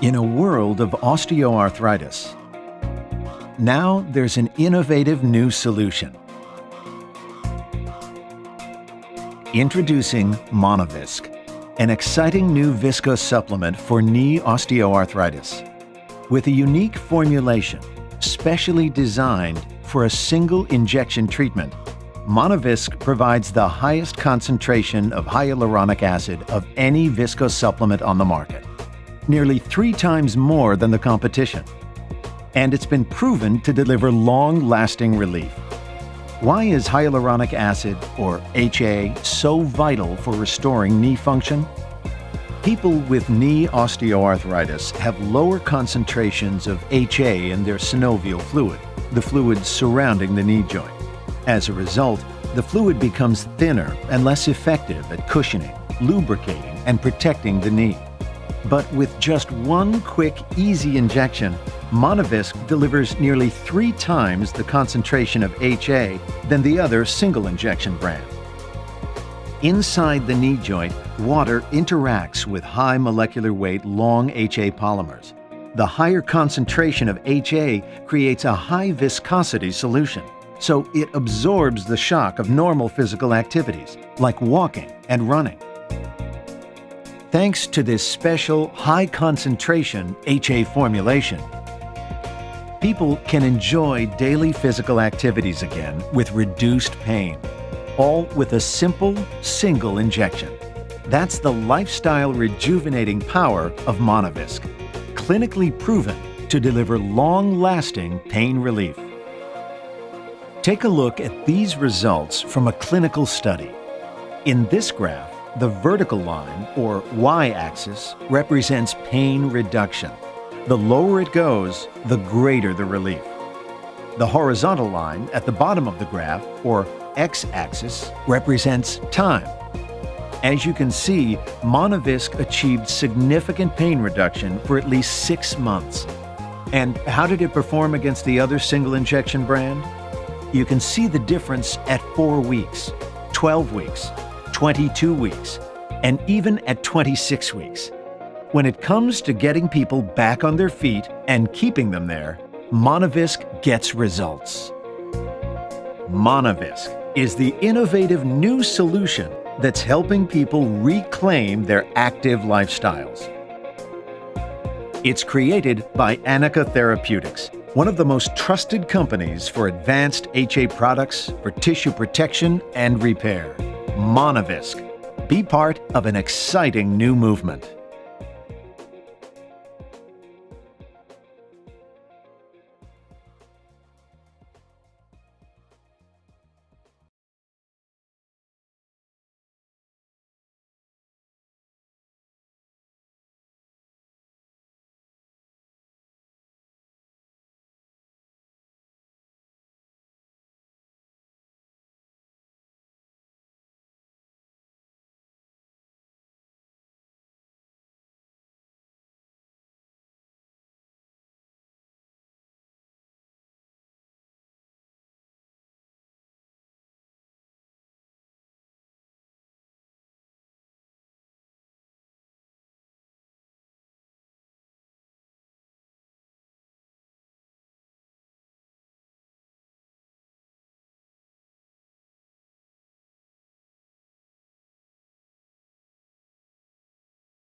In a world of osteoarthritis, now there's an innovative new solution. Introducing Monovisc, an exciting new viscosupplement for knee osteoarthritis. With a unique formulation, specially designed for a single injection treatment, Monovisc provides the highest concentration of hyaluronic acid of any viscosupplement on the market nearly three times more than the competition. And it's been proven to deliver long-lasting relief. Why is hyaluronic acid, or HA, so vital for restoring knee function? People with knee osteoarthritis have lower concentrations of HA in their synovial fluid, the fluid surrounding the knee joint. As a result, the fluid becomes thinner and less effective at cushioning, lubricating, and protecting the knee. But with just one quick, easy injection, Monovisc delivers nearly three times the concentration of HA than the other single injection brand. Inside the knee joint, water interacts with high molecular weight long HA polymers. The higher concentration of HA creates a high viscosity solution, so it absorbs the shock of normal physical activities, like walking and running. Thanks to this special high concentration HA formulation, people can enjoy daily physical activities again with reduced pain, all with a simple single injection. That's the lifestyle rejuvenating power of Monovisc, clinically proven to deliver long-lasting pain relief. Take a look at these results from a clinical study. In this graph, the vertical line, or y-axis, represents pain reduction. The lower it goes, the greater the relief. The horizontal line at the bottom of the graph, or x-axis, represents time. As you can see, Monovisc achieved significant pain reduction for at least six months. And how did it perform against the other single injection brand? You can see the difference at 4 weeks, 12 weeks, 22 weeks, and even at 26 weeks. When it comes to getting people back on their feet and keeping them there, Monovisc gets results. Monovisc is the innovative new solution that's helping people reclaim their active lifestyles. It's created by Anika Therapeutics, one of the most trusted companies for advanced HA products for tissue protection and repair. Monovisc. Be part of an exciting new movement.